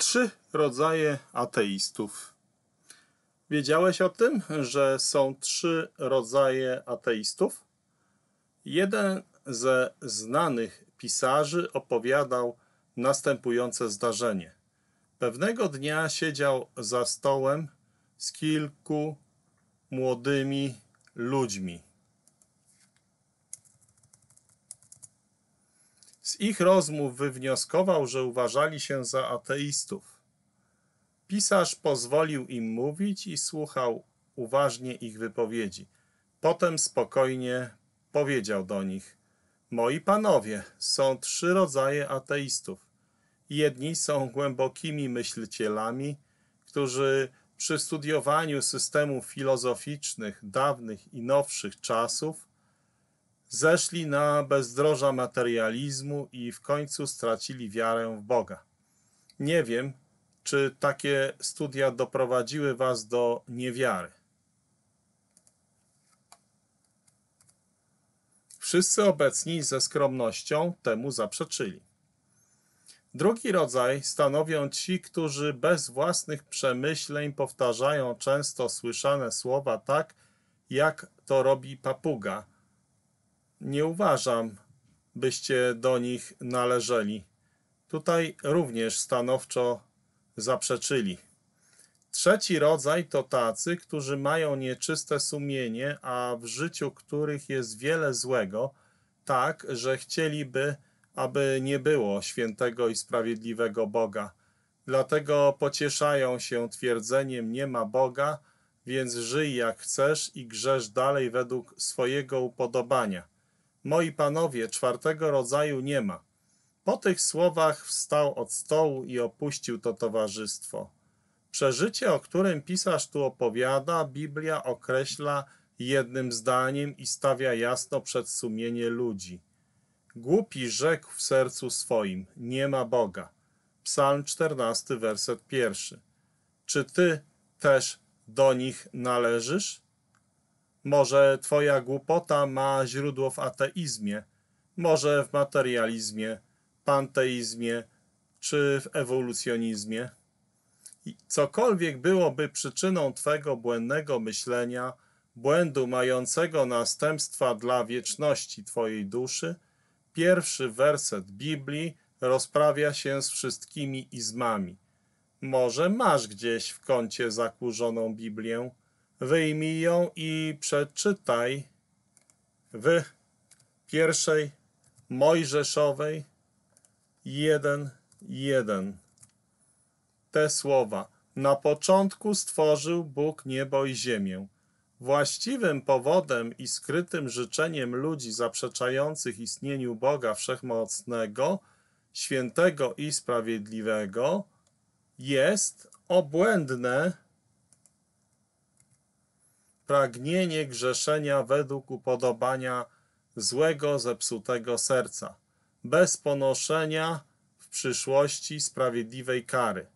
Trzy rodzaje ateistów. Wiedziałeś o tym, że są trzy rodzaje ateistów? Jeden ze znanych pisarzy opowiadał następujące zdarzenie. Pewnego dnia siedział za stołem z kilku młodymi ludźmi. Ich rozmów wywnioskował, że uważali się za ateistów. Pisarz pozwolił im mówić i słuchał uważnie ich wypowiedzi. Potem spokojnie powiedział do nich: Moi panowie, są trzy rodzaje ateistów. Jedni są głębokimi myślicielami, którzy przy studiowaniu systemów filozoficznych dawnych i nowszych czasów zeszli na bezdroża materializmu i w końcu stracili wiarę w Boga. Nie wiem, czy takie studia doprowadziły was do niewiary. Wszyscy obecni ze skromnością temu zaprzeczyli. Drugi rodzaj stanowią ci, którzy bez własnych przemyśleń powtarzają często słyszane słowa tak, jak to robi papuga. Nie uważam, byście do nich należeli. Tutaj również stanowczo zaprzeczyli. Trzeci rodzaj to tacy, którzy mają nieczyste sumienie, a w życiu których jest wiele złego, tak, że chcieliby, aby nie było świętego i sprawiedliwego Boga. Dlatego pocieszają się twierdzeniem nie ma Boga, więc żyj jak chcesz i grzesz dalej według swojego upodobania. Moi panowie, czwartego rodzaju nie ma. Po tych słowach wstał od stołu i opuścił to towarzystwo. Przeżycie, o którym pisarz tu opowiada, Biblia określa jednym zdaniem i stawia jasno przed sumienie ludzi. Głupi rzekł w sercu swoim: Nie ma Boga. Psalm 14, werset pierwszy. Czy ty też do nich należysz? Może twoja głupota ma źródło w ateizmie, może w materializmie, panteizmie czy w ewolucjonizmie? Cokolwiek byłoby przyczyną twego błędnego myślenia, błędu mającego następstwa dla wieczności twojej duszy, pierwszy werset Biblii rozprawia się z wszystkimi izmami. Może masz gdzieś w kącie zakurzoną Biblię, wyjmij ją i przeczytaj w pierwszej Mojżeszowej 1:1. Te słowa: Na początku stworzył Bóg niebo i ziemię. Właściwym powodem i skrytym życzeniem ludzi zaprzeczających istnieniu Boga Wszechmocnego, świętego i sprawiedliwego jest obłędne pragnienie grzeszenia według upodobania złego, zepsutego serca, bez ponoszenia w przyszłości sprawiedliwej kary.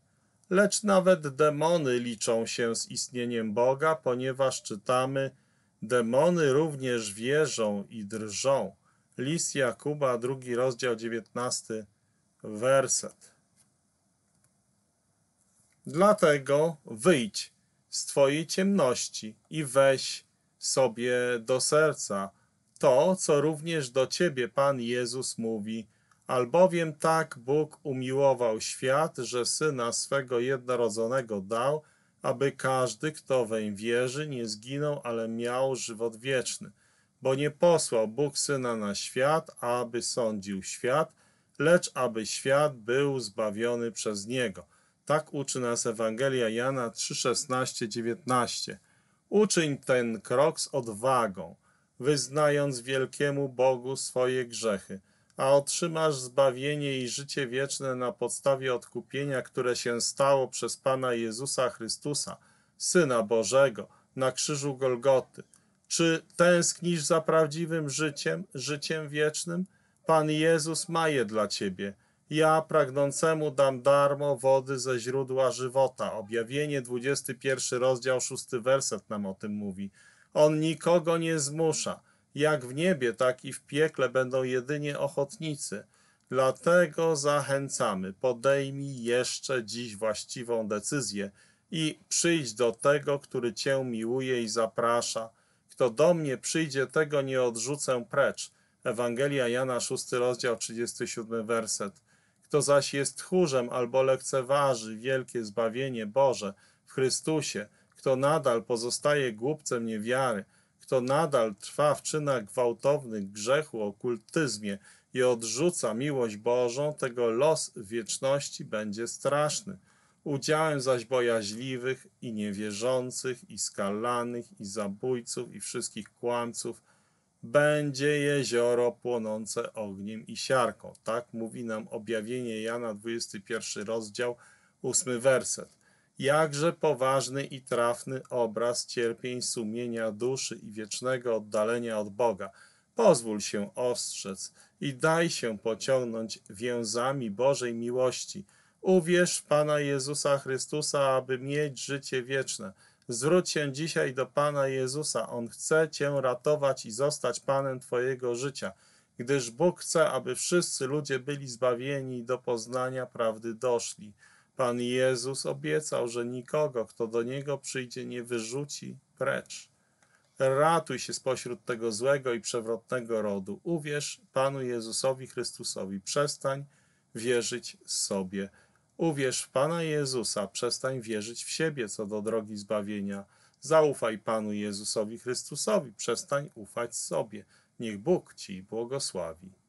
Lecz nawet demony liczą się z istnieniem Boga, ponieważ czytamy, demony również wierzą i drżą. List Jakuba, drugi rozdział, dziewiętnasty werset. Dlatego wyjdź z Twojej ciemności i weź sobie do serca to, co również do Ciebie Pan Jezus mówi, albowiem tak Bóg umiłował świat, że Syna swego jednorodzonego dał, aby każdy, kto weń wierzy, nie zginął, ale miał żywot wieczny. Bo nie posłał Bóg Syna na świat, aby sądził świat, lecz aby świat był zbawiony przez Niego. Tak uczy nas Ewangelia Jana 3, 16, 19. Uczyń ten krok z odwagą, wyznając wielkiemu Bogu swoje grzechy, a otrzymasz zbawienie i życie wieczne na podstawie odkupienia, które się stało przez Pana Jezusa Chrystusa, Syna Bożego, na krzyżu Golgoty. Czy tęsknisz za prawdziwym życiem, życiem wiecznym? Pan Jezus ma je dla ciebie. Ja pragnącemu dam darmo wody ze źródła żywota. Objawienie 21 rozdział 6 werset nam o tym mówi. On nikogo nie zmusza. Jak w niebie, tak i w piekle będą jedynie ochotnicy. Dlatego zachęcamy, podejmij jeszcze dziś właściwą decyzję i przyjdź do tego, który Cię miłuje i zaprasza. Kto do mnie przyjdzie, tego nie odrzucę precz. Ewangelia Jana, 6 rozdział, 37 werset. Kto zaś jest tchórzem albo lekceważy wielkie zbawienie Boże w Chrystusie, kto nadal pozostaje głupcem niewiary, kto nadal trwa w czynach gwałtownych, grzechu, okultyzmie i odrzuca miłość Bożą, tego los wieczności będzie straszny. Udziałem zaś bojaźliwych i niewierzących, i skalanych, i zabójców, i wszystkich kłamców będzie jezioro płonące ogniem i siarką. Tak mówi nam objawienie Jana, 21 rozdział, 8 werset. Jakże poważny i trafny obraz cierpień sumienia duszy i wiecznego oddalenia od Boga. Pozwól się ostrzec i daj się pociągnąć więzami Bożej miłości. Uwierz Pana Jezusa Chrystusa, aby mieć życie wieczne. Zwróć się dzisiaj do Pana Jezusa. On chce Cię ratować i zostać Panem Twojego życia, gdyż Bóg chce, aby wszyscy ludzie byli zbawieni i do poznania prawdy doszli. Pan Jezus obiecał, że nikogo, kto do Niego przyjdzie, nie wyrzuci precz. Ratuj się spośród tego złego i przewrotnego rodu. Uwierz Panu Jezusowi Chrystusowi. Przestań wierzyć sobie. Uwierz w Pana Jezusa, przestań wierzyć w siebie co do drogi zbawienia. Zaufaj Panu Jezusowi Chrystusowi, przestań ufać sobie. Niech Bóg Ci błogosławi.